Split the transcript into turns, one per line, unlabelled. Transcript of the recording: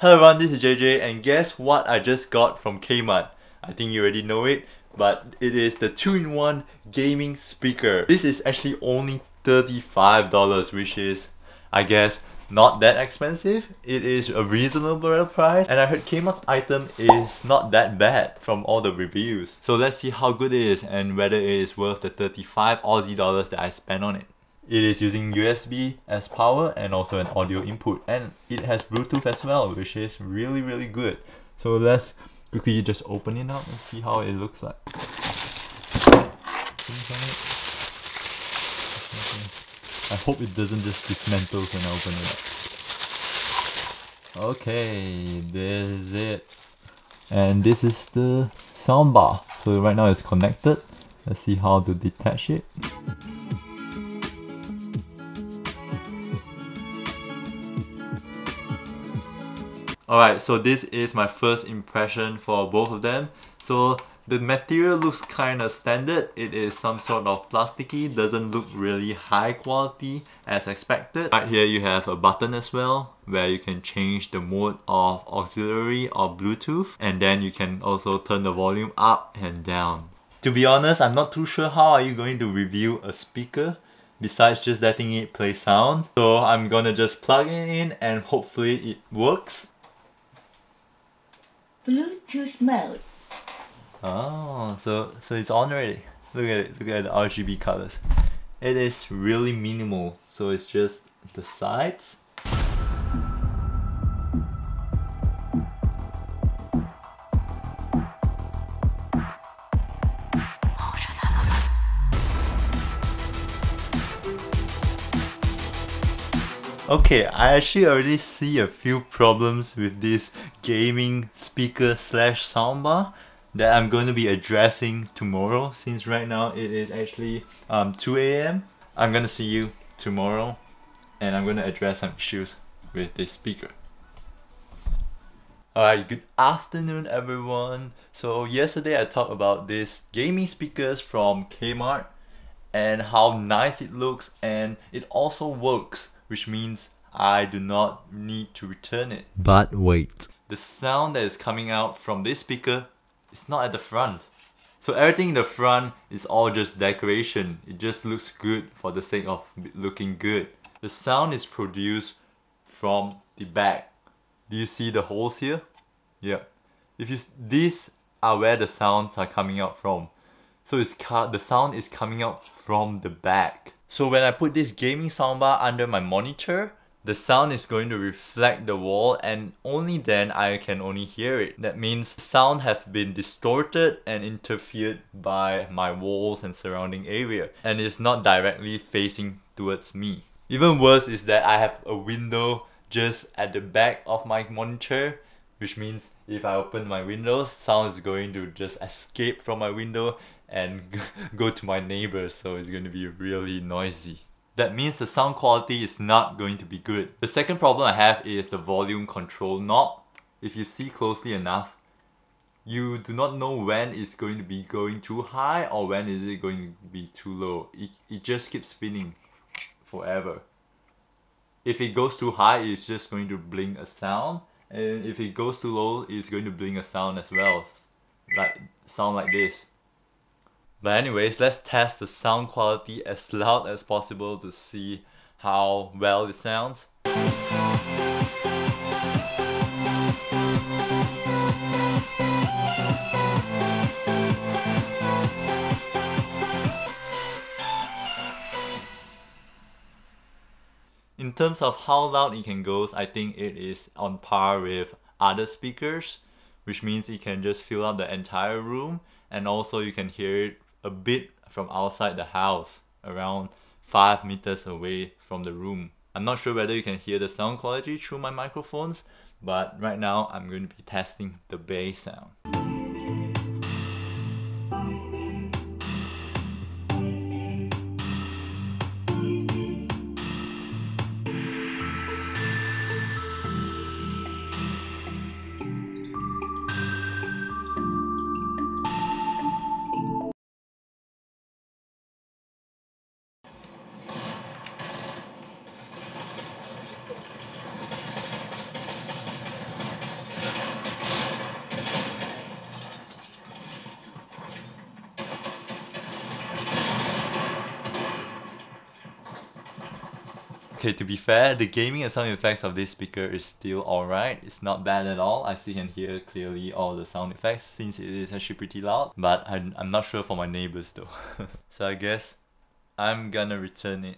Hello everyone, this is JJ and guess what I just got from Kmart? I think you already know it, but it is the 2-in-1 gaming speaker. This is actually only $35 which is, I guess, not that expensive. It is a reasonable price and I heard Kmart's item is not that bad from all the reviews. So let's see how good it is and whether it is worth the 35 Aussie dollars that I spent on it. It is using USB as power and also an audio input and it has Bluetooth as well which is really really good. So let's quickly just open it up and see how it looks like. I hope it doesn't just dismantle when I open it up. Okay, this is it. And this is the soundbar. So right now it's connected. Let's see how to detach it. Alright, so this is my first impression for both of them. So the material looks kinda standard. It is some sort of plasticky, doesn't look really high quality as expected. Right here you have a button as well where you can change the mode of auxiliary or Bluetooth and then you can also turn the volume up and down. To be honest, I'm not too sure how are you going to review a speaker besides just letting it play sound. So I'm gonna just plug it in and hopefully it works.
Bluetooth mode.
Oh, so so it's on already. Look at it. Look at the RGB colors. It is really minimal. So it's just the sides Okay, I actually already see a few problems with this gaming speaker slash soundbar that I'm going to be addressing tomorrow since right now it is actually um, 2 a.m. I'm going to see you tomorrow and I'm going to address some issues with this speaker. Alright, good afternoon everyone. So yesterday I talked about this gaming speakers from Kmart and how nice it looks and it also works which means I do not need to return it.
But wait.
The sound that is coming out from this speaker is not at the front. So everything in the front is all just decoration. It just looks good for the sake of looking good. The sound is produced from the back. Do you see the holes here? Yeah. If you these are where the sounds are coming out from. So it's the sound is coming out from the back. So when I put this gaming soundbar under my monitor, the sound is going to reflect the wall and only then I can only hear it. That means sound have been distorted and interfered by my walls and surrounding area and it's not directly facing towards me. Even worse is that I have a window just at the back of my monitor which means if I open my windows, sound is going to just escape from my window and go to my neighbors so it's going to be really noisy. That means the sound quality is not going to be good. The second problem I have is the volume control knob. If you see closely enough, you do not know when it's going to be going too high or when is it going to be too low. It, it just keeps spinning forever. If it goes too high, it's just going to blink a sound. And if it goes too low, it's going to bring a sound as well. Like sound like this. But anyways, let's test the sound quality as loud as possible to see how well it sounds. In terms of how loud it can go, I think it is on par with other speakers, which means it can just fill up the entire room and also you can hear it a bit from outside the house, around 5 meters away from the room. I'm not sure whether you can hear the sound quality through my microphones, but right now I'm going to be testing the bass sound. Okay, to be fair, the gaming and sound effects of this speaker is still alright. It's not bad at all. I still can hear clearly all the sound effects since it is actually pretty loud. But I'm, I'm not sure for my neighbors though. so I guess I'm gonna return it